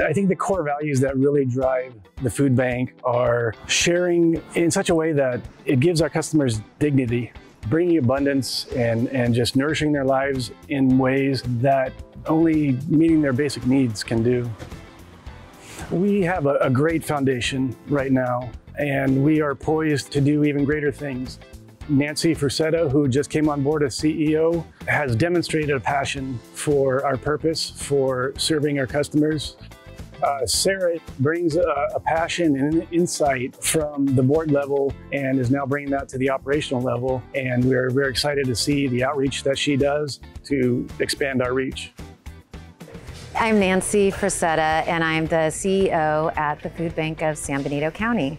I think the core values that really drive the food bank are sharing in such a way that it gives our customers dignity, bringing abundance and, and just nourishing their lives in ways that only meeting their basic needs can do. We have a, a great foundation right now, and we are poised to do even greater things. Nancy Frusetta, who just came on board as CEO, has demonstrated a passion for our purpose, for serving our customers. Uh, Sarah brings a, a, passion and an insight from the board level and is now bringing that to the operational level. And we're very excited to see the outreach that she does to expand our reach. I'm Nancy Frusetta, and I'm the CEO at the Food Bank of San Benito County.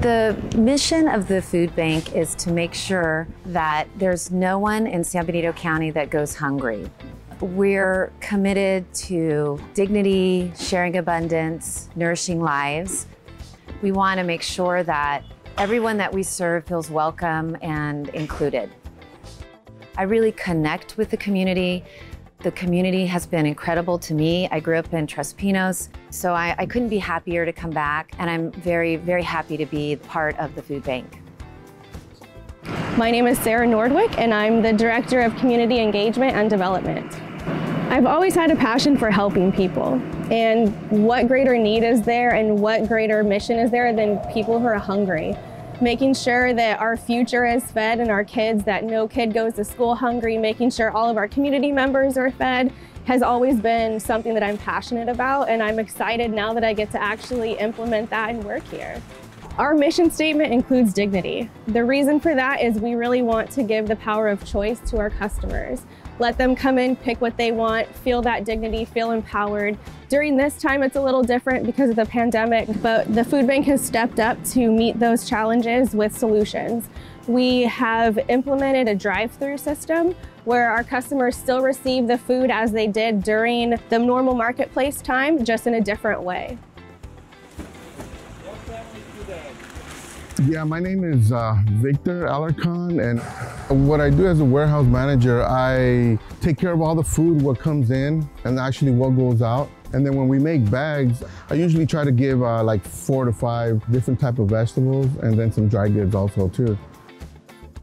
The mission of the food bank is to make sure that there's no one in San Benito County that goes hungry. We're committed to dignity, sharing abundance, nourishing lives. We want to make sure that everyone that we serve feels welcome and included. I really connect with the community the community has been incredible to me. I grew up in Tres Pinos, so I, I, couldn't be happier to come back, and I'm very, very happy to be part of the food bank. My name is Sarah Nordwick, and I'm the Director of Community Engagement and Development. I've always had a passion for helping people, and what greater need is there and what greater mission is there than people who are hungry? making sure that our future is fed and our kids, that no kid goes to school hungry, making sure all of our community members are fed has always been something that I'm passionate about and I'm excited now that I get to actually implement that and work here. Our mission statement includes dignity. The reason for that is we really want to give the power of choice to our customers. Let them come in, pick what they want, feel that dignity, feel empowered. During this time, it's a little different because of the pandemic, but the food bank has stepped up to meet those challenges with solutions. We have implemented a drive-through system where our customers still receive the food as they did during the normal marketplace time, just in a different way. Yeah, my name is uh, Victor Alarcon, and what I do as a warehouse manager, I take care of all the food, what comes in, and actually what goes out. And then when we make bags, I usually try to give uh, like four to five different type of vegetables, and then some dry goods also too.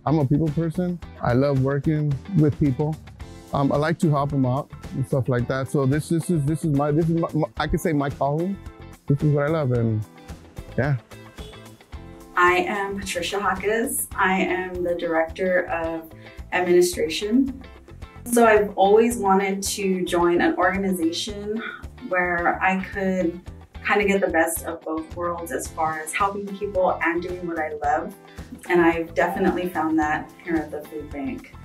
I'm a people person. I love working with people. Um, I like to help them out and stuff like that. So this, this is this is my this is my, I could say my calling. This is what I love, and yeah. I am Patricia Hawkes. I am the Director of Administration. So I've always wanted to join an organization where I could kind of get the best of both worlds as far as helping people and doing what I love. And I've definitely found that here at the food bank.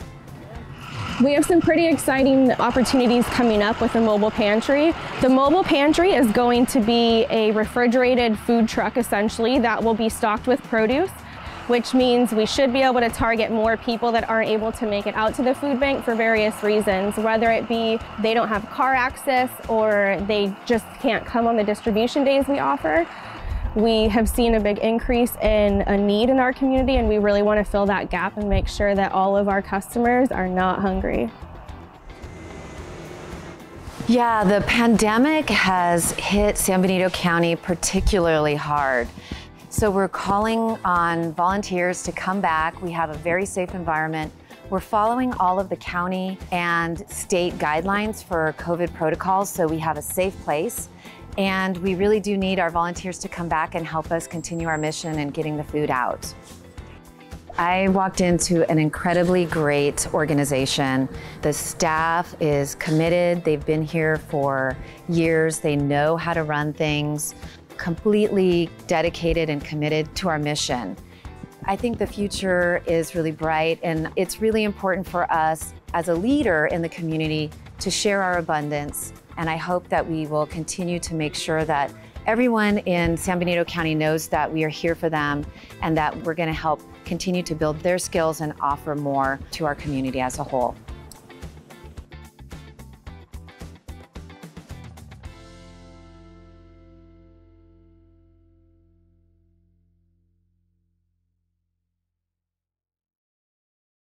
We have some pretty exciting opportunities coming up with the mobile pantry. The mobile pantry is going to be a refrigerated food truck essentially that will be stocked with produce which means we should be able to target more people that aren't able to make it out to the food bank for various reasons, whether it be they don't have car access or they just can't come on the distribution days we offer. We have seen a big increase in a need in our community and we really want to fill that gap and make sure that all of our customers are not hungry. Yeah, the pandemic has hit San Benito County particularly hard. So we're calling on volunteers to come back. We have a very safe environment. We're following all of the county and state guidelines for COVID protocols, so we have a safe place. And we really do need our volunteers to come back and help us continue our mission and getting the food out. I walked into an incredibly great organization. The staff is committed. They've been here for years. They know how to run things, completely dedicated and committed to our mission. I think the future is really bright, and it's really important for us as a leader in the community to share our abundance and I hope that we will continue to make sure that everyone in San Benito County knows that we are here for them and that we're going to help continue to build their skills and offer more to our community as a whole.